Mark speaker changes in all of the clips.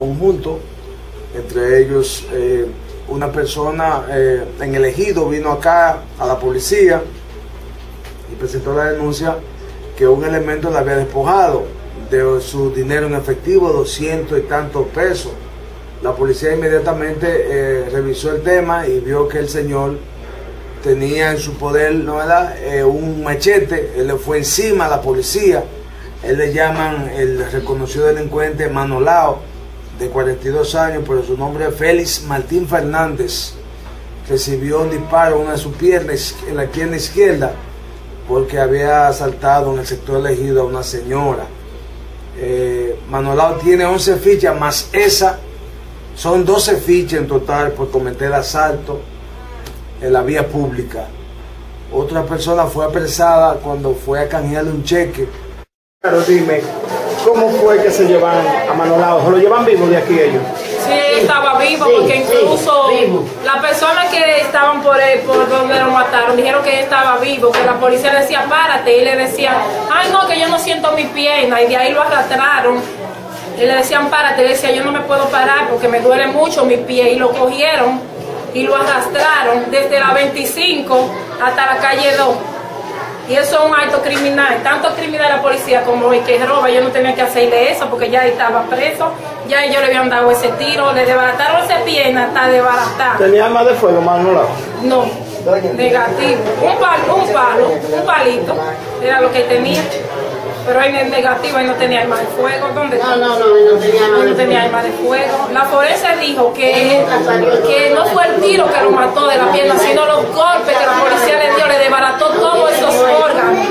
Speaker 1: conjunto, entre ellos eh, una persona eh, en el ejido vino acá a la policía y presentó la denuncia que un elemento le había despojado de su dinero en efectivo, 200 y tantos pesos. La policía inmediatamente eh, revisó el tema y vio que el señor tenía en su poder ¿no un machete, él le fue encima a la policía, él le llaman el reconocido delincuente Manolao de 42 años, pero su nombre es Félix Martín Fernández, recibió un disparo en una de sus piernas, en la pierna izquierda, porque había asaltado en el sector elegido a una señora. Eh, Manolao tiene 11 fichas, más esa, son 12 fichas en total por cometer asalto en la vía pública. Otra persona fue apresada cuando fue a canjearle un cheque.
Speaker 2: Pero dime, ¿Cómo fue que se llevan a Manolao? ¿Se lo llevan vivo de aquí ellos?
Speaker 3: Sí, estaba vivo, porque incluso las personas que estaban por él, por donde lo mataron, dijeron que él estaba vivo, que la policía decía, párate, y le decían, ay no, que yo no siento mi pierna, y de ahí lo arrastraron. Y le decían, párate, le decía, yo no me puedo parar porque me duele mucho mi pie, y lo cogieron y lo arrastraron desde la 25 hasta la calle 2 y eso es un acto criminal. Tanto criminal la policía como el que roba, yo no tenía que hacerle eso porque ya estaba preso, ya ellos le habían dado ese tiro, le desbarataron ese pierna hasta desbaratar.
Speaker 2: ¿Tenía arma de fuego, Manolao?
Speaker 3: No, negativo. Un palo, un palo, un palito, era lo que tenía. Pero en negativo él no tenía arma de fuego. ¿Dónde
Speaker 4: No, no, no, no tenía arma,
Speaker 3: no tenía arma de fuego. La forense dijo que, que no fue el tiro que lo mató de la pierna, sino los golpes que la policía le dio, le desbarató todos esos órganos.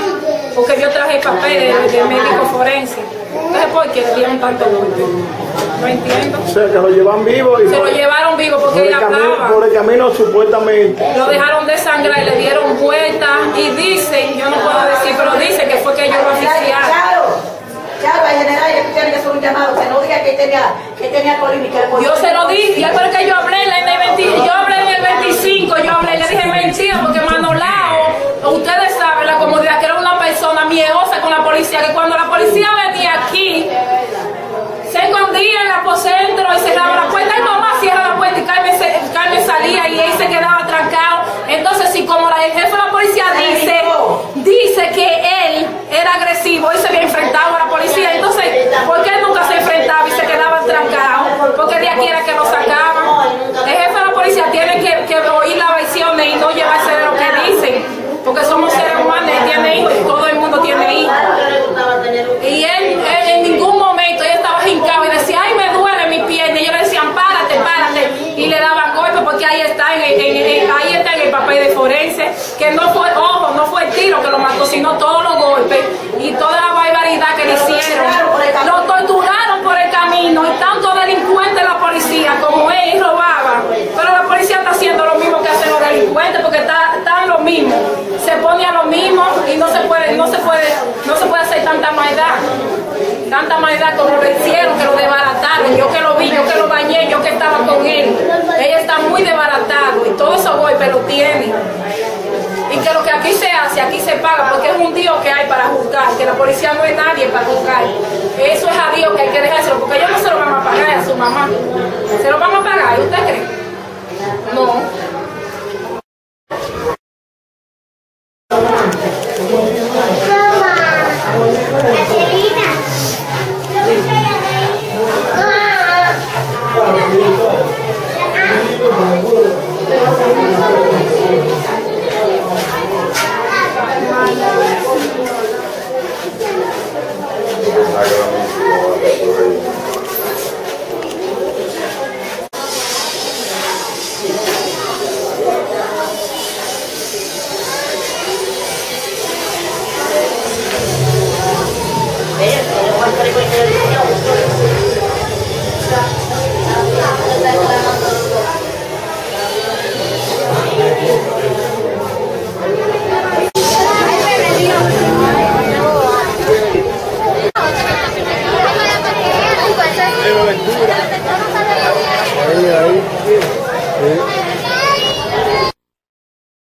Speaker 3: Porque yo traje el papel del médico forense. Entonces, ¿por qué le dieron tanto golpe? No entiendo.
Speaker 2: O sea, que lo llevan vivo y...
Speaker 3: Se lo llevaron vivo porque él hablaba.
Speaker 2: Por el camino, supuestamente.
Speaker 3: Lo dejaron de sangrar y le dieron vueltas y dicen, yo no puedo decir, pero dicen que fue que ellos lo oficiaron.
Speaker 4: Claro, claro, el general tiene que hacer un llamado, que no diga que tenía, que tenía polémica.
Speaker 3: Yo se lo dije, ya creo que yo hablé en el 20, yo hablé policía, que cuando la policía venía aquí, se escondía en el apocentro y cerraba la puerta y mamá cierra la puerta y Carmen, salía y él se quedaba trancado. Entonces, si como la, el jefe de la policía dice, dice que él era agresivo y se había enfrentado a la policía, entonces, ¿por qué nunca se enfrentaba y se quedaba trancado? Porque de aquí era que lo sacaban. El jefe de la policía tiene que, que oír la versión y no llevarse de lo que dicen. Porque somos seres humanos y tiene hijos, y todo el mundo tiene hijos. Y él, él en ningún momento ella estaba hincado y decía, ay, me duele mi pierna. Y ellos le decían, párate, párate. Y le daban golpes porque ahí está en el, en, ahí está en el papel de forense, que no fue, ojo, no fue el tiro que lo mató, sino todos los golpes y toda la barbaridad que le hicieron. Lo torturaron por el camino y tanto delincuentes la policía como él robaba. Pero la policía está haciendo lo mismo que hacen los delincuentes porque están está lo mismo. Se pone a lo mismo y no se puede, no se puede, no se puede hacer tanta maldad tanta maldad como lo hicieron, que lo desbarataron. Yo que lo vi, yo que con él. Ella está muy desbaratado y todo eso golpes lo tiene. Y que lo que aquí se hace, aquí se paga, porque es un Dios que hay para juzgar, que la policía no es nadie para juzgar. Eso es a Dios que hay que dejárselo, porque ellos no se lo van a pagar a su mamá. ¿Se lo van a pagar? ¿Usted cree? No. Ahí, ahí.